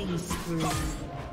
Killing spree.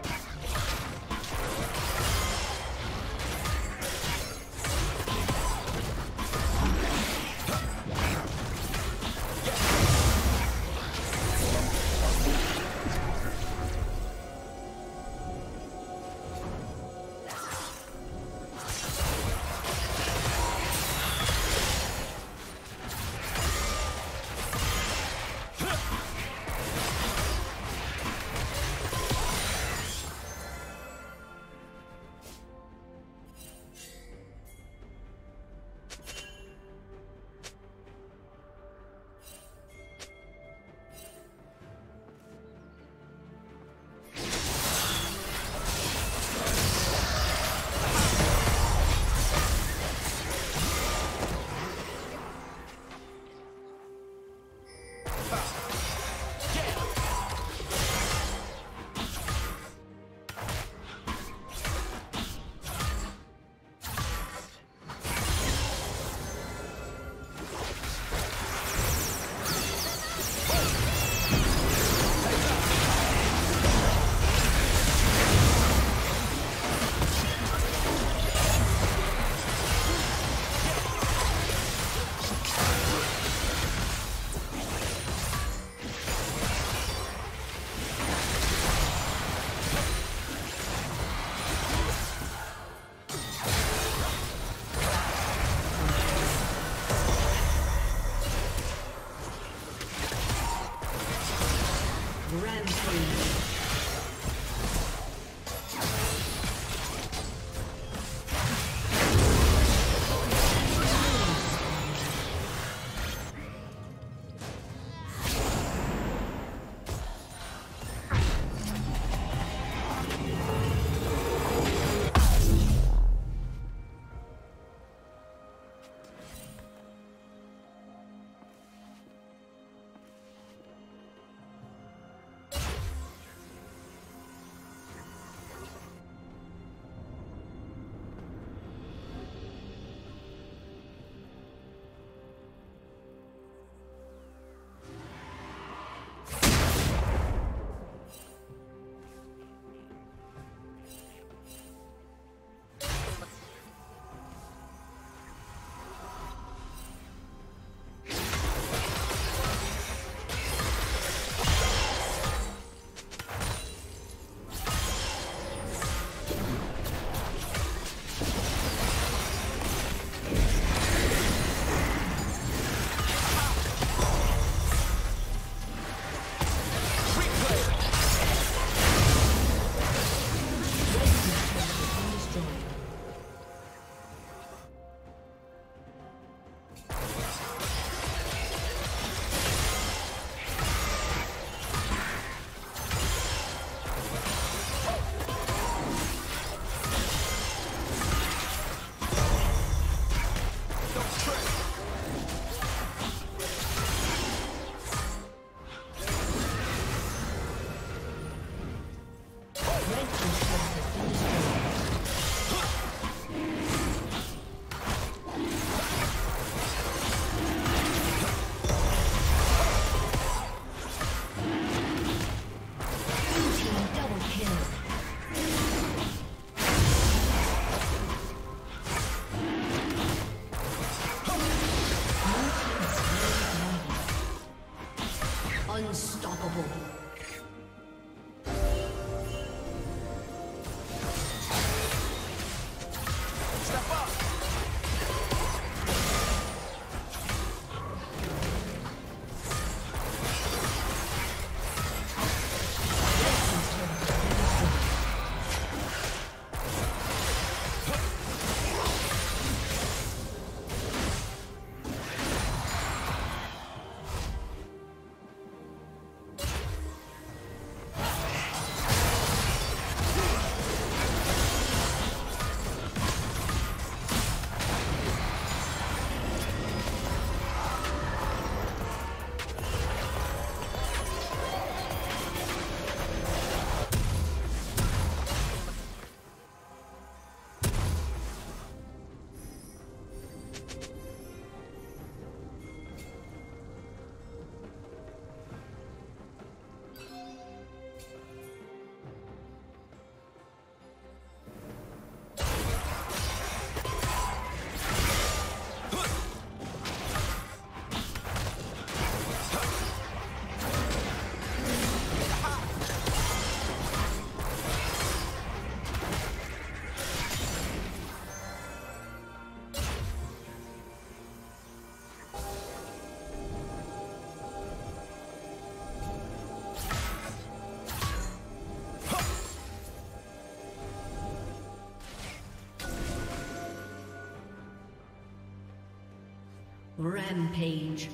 Rampage.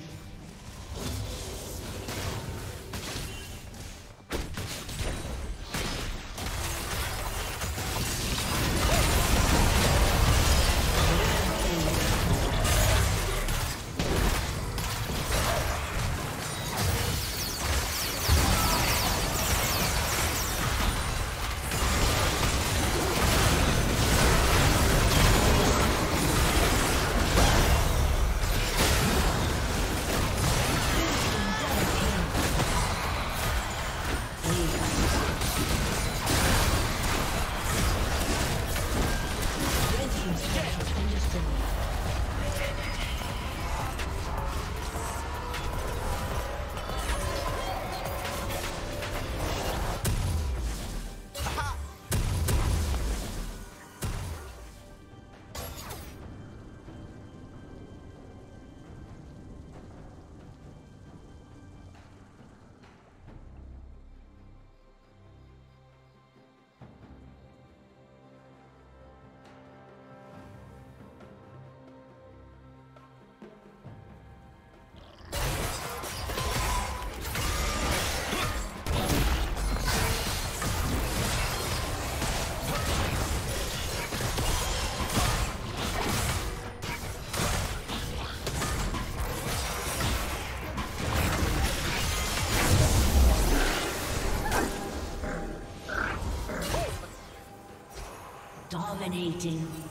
Dominating.